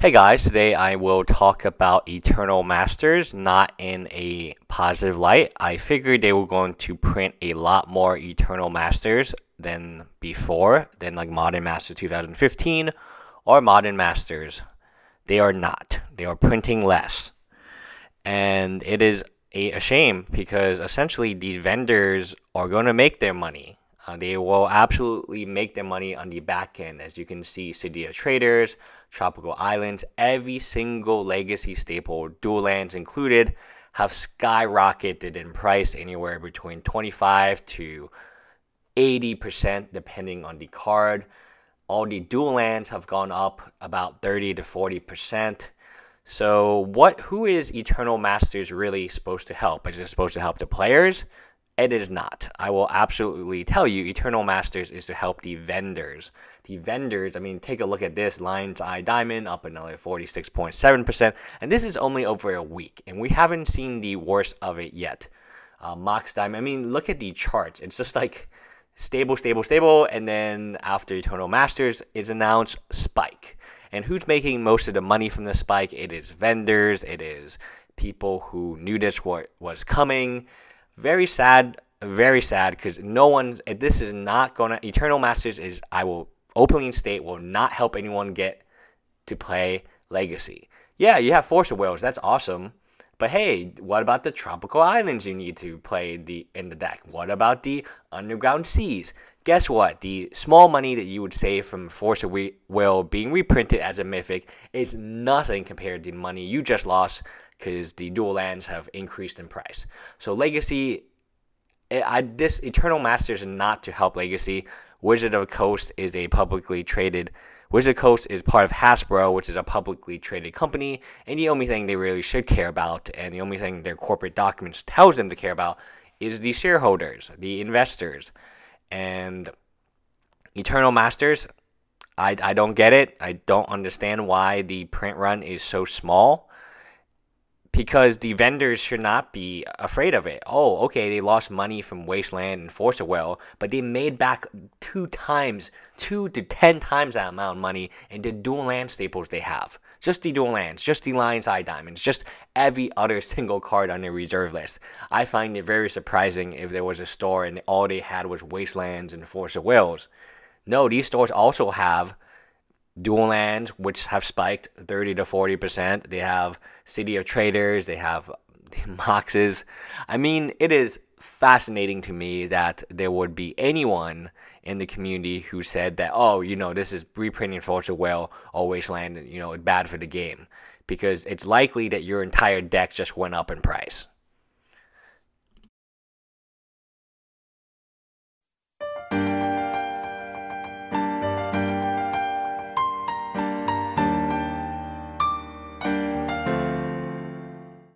Hey guys, today I will talk about Eternal Masters, not in a positive light. I figured they were going to print a lot more Eternal Masters than before, than like Modern Masters 2015 or Modern Masters. They are not. They are printing less. And it is a, a shame because essentially these vendors are going to make their money. Uh, they will absolutely make their money on the back end. As you can see, City of Traitors, Tropical Islands, every single legacy staple, dual lands included, have skyrocketed in price anywhere between 25 to 80% depending on the card. All the dual lands have gone up about 30 to 40%. So what who is Eternal Masters really supposed to help? Is it supposed to help the players? It is not. I will absolutely tell you, Eternal Masters is to help the vendors. The vendors, I mean, take a look at this. Lion's Eye Diamond up another 46.7%. And this is only over a week. And we haven't seen the worst of it yet. Uh, Mox Diamond, I mean, look at the charts. It's just like stable, stable, stable. And then after Eternal Masters is announced, spike. And who's making most of the money from the spike? It is vendors. It is people who knew this was coming very sad, very sad because no one. This is not gonna. Eternal Masters is. I will openly state will not help anyone get to play Legacy. Yeah, you have Force of Wills. That's awesome. But hey, what about the tropical islands you need to play the in the deck? What about the underground seas? Guess what? The small money that you would save from Force of Will being reprinted as a mythic is nothing compared to the money you just lost because the dual lands have increased in price. So Legacy, eh, I, this Eternal Masters is not to help Legacy. Wizard of Coast is a publicly traded. Wizard of Coast is part of Hasbro, which is a publicly traded company, and the only thing they really should care about, and the only thing their corporate documents tells them to care about, is the shareholders, the investors, and Eternal Masters. I, I don't get it. I don't understand why the print run is so small because the vendors should not be afraid of it. Oh, okay, they lost money from Wasteland and Force of Will, but they made back two times, two to ten times that amount of money in the dual land staples they have. Just the dual lands, just the Lion's Eye Diamonds, just every other single card on the reserve list. I find it very surprising if there was a store and all they had was Wastelands and Force of Wills. No, these stores also have dual lands, which have spiked 30 to 40%. They have City of Traitors, they have Moxes. I mean, it is fascinating to me that there would be anyone in the community who said that, oh, you know, this is reprinting of Will or Wasteland, you know, bad for the game. Because it's likely that your entire deck just went up in price.